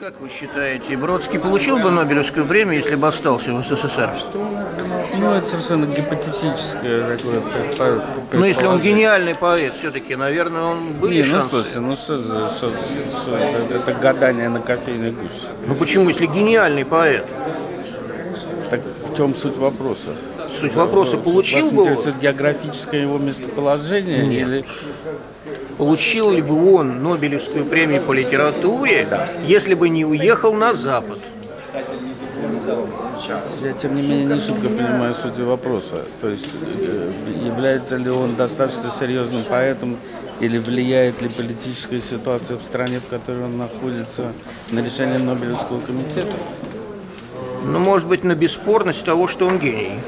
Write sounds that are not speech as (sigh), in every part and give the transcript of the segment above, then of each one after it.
Как вы считаете, Бродский получил бы Нобелевскую премию, если бы остался в СССР? Ну, это совершенно гипотетическое такое предпо- Ну, если он гениальный поэт, все-таки, наверное, он были Не, ну слушайте, ну что за что- что это, гадание на кофейной гуще. Ну почему, если гениальный поэт? Так в чем суть вопроса? Суть вопроса, получил Вас бы, интересует географическое его местоположение или получил ли бы он Нобелевскую премию по литературе, если бы не уехал на Запад? я тем не менее не шутка понимаю суть вопроса. То есть э, является ли он достаточно серьезным поэтом или влияет ли политическая ситуация в стране, в которой он находится, на решение Нобелевского комитета? Ну, может быть, на бесспорность того, что он гений.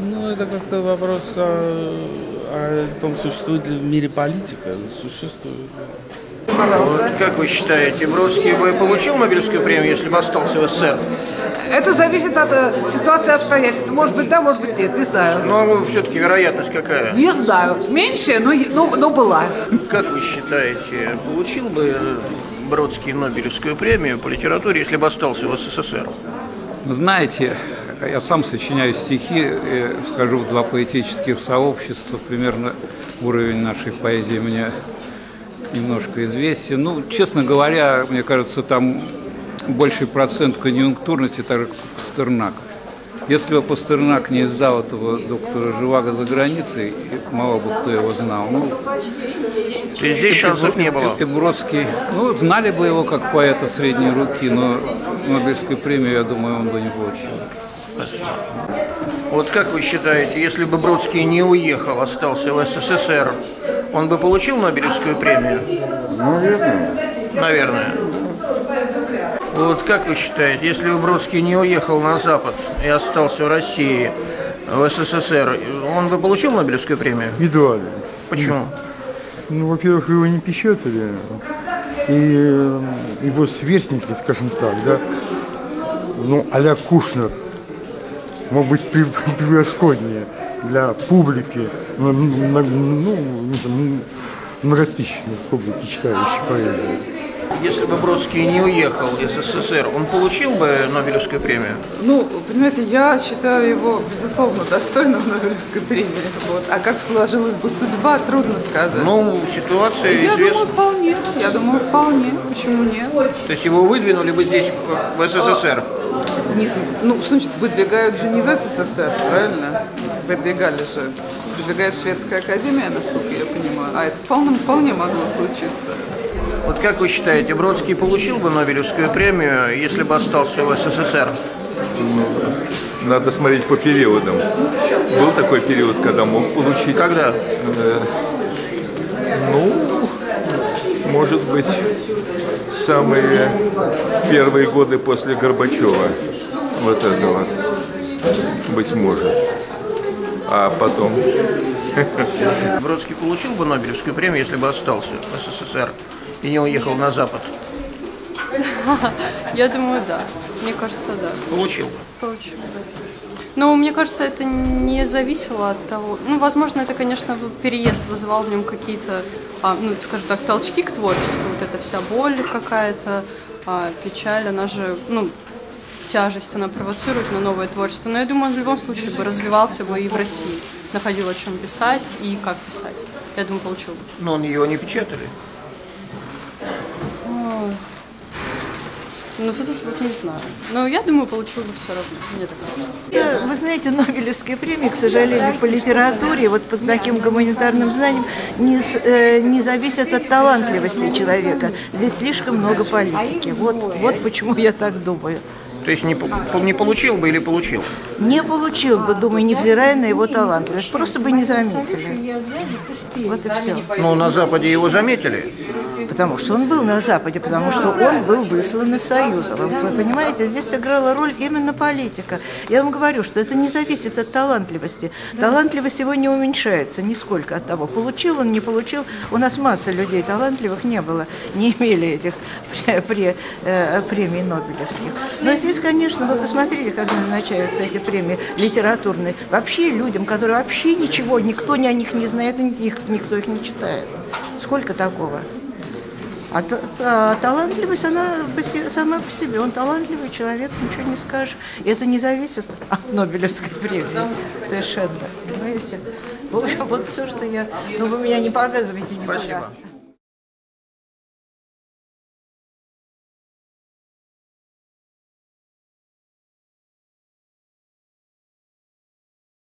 Ну, это как-то вопрос о, о том, существует ли в мире политика. Существует. Вот как вы считаете, Бродский бы получил Нобелевскую премию, если бы остался в СССР? Это зависит от э, ситуации обстоятельств. Может быть, да, может быть, нет, не знаю. Но все-таки вероятность какая? Не знаю. Меньше, но, но, но была. Как вы считаете, получил бы э, Бродский Нобелевскую премию по литературе, если бы остался в СССР? Знаете, я сам сочиняю стихи, вхожу в два поэтических сообщества, примерно уровень нашей поэзии мне немножко известен. Ну, честно говоря, мне кажется, там больший процент конъюнктурности, так как Пастернак. Если бы Пастернак не издал этого доктора Живаго за границей, и мало бы кто его знал. Ну, есть здесь шансов не было. и Бродский, ну, знали бы его как поэта средней руки, но Нобелевскую премию, я думаю, он бы не получил. Вот как вы считаете, если бы Бродский не уехал, остался в СССР, он бы получил Нобелевскую премию? Наверное. Наверное. Вот как вы считаете, если бы Бродский не уехал на Запад и остался в России, в СССР, он бы получил Нобелевскую премию? Едва ли. Почему? Ну, во-первых, его не печатали. И э, его сверстники, скажем так, да, ну, а-ля Кушнер, мог быть прев- (laughs) превосходнее для публики, ну, многотысячной публики, читающей поэзию. Если бы Бродский не уехал из СССР, он получил бы Нобелевскую премию? Ну, понимаете, я считаю его, безусловно, достойным Нобелевской премии. Вот. А как сложилась бы судьба, трудно сказать. Ну, ситуация я известна. думаю, вполне. Я думаю, вполне. Почему нет? То есть его выдвинули бы здесь, в в СССР? Не см- ну, что значит, выдвигают же не в СССР, правильно? Выдвигали же. Выдвигает Шведская Академия, насколько я понимаю. А это вполне, вполне могло случиться. Вот как вы считаете, Бродский получил бы Нобелевскую премию, если бы остался в СССР? Надо смотреть по периодам. Был такой период, когда мог получить. Когда? Ну, может быть, самые первые годы после Горбачева. Вот это вот. Быть может. А потом (laughs) Бродский получил бы Нобелевскую премию, если бы остался в СССР и не уехал на Запад? (laughs) Я думаю, да. Мне кажется, да. Получил бы. Получил. Но мне кажется, это не зависело от того. Ну, возможно, это, конечно, переезд вызывал в нем какие-то, а, ну, скажем так, толчки к творчеству. Вот эта вся боль какая-то, а, печаль, она же, ну, тяжесть, она провоцирует на новое творчество. Но я думаю, он в любом случае бы развивался бы и в России. Находил о чем писать и как писать. Я думаю, получил бы. Но он его не печатали. Ну, тут уж вот не знаю. Но я думаю, получил бы все равно. Мне так кажется. Это, Вы знаете, Нобелевская премия, к сожалению, по литературе, вот по таким гуманитарным знаниям, не, э, не зависит от талантливости человека. Здесь слишком много политики. Вот, вот почему я так думаю. То есть не, не получил бы или получил? Не получил бы, думаю, невзирая на его талантливость. Просто бы не заметили. Вот и все. Ну, на Западе его заметили. Потому что он был на Западе, потому что он был выслан из Союза. Вы, вы понимаете, здесь сыграла роль именно политика. Я вам говорю, что это не зависит от талантливости. Талантливость его не уменьшается нисколько от того, получил он, не получил. У нас масса людей талантливых не было, не имели этих (laughs) пре- э, премий Нобелевских. Но здесь, конечно, вы посмотрите, как назначаются эти премии литературные. Вообще людям, которые вообще ничего, никто ни о них не знает, никто их не читает. Сколько такого? А, а талантливость, она по се- сама по себе. Он талантливый человек, ничего не скажешь. И это не зависит от Нобелевской премии. Совершенно. Понимаете? В общем, вот все, что я... Ну, вы меня не показываете никуда. Спасибо.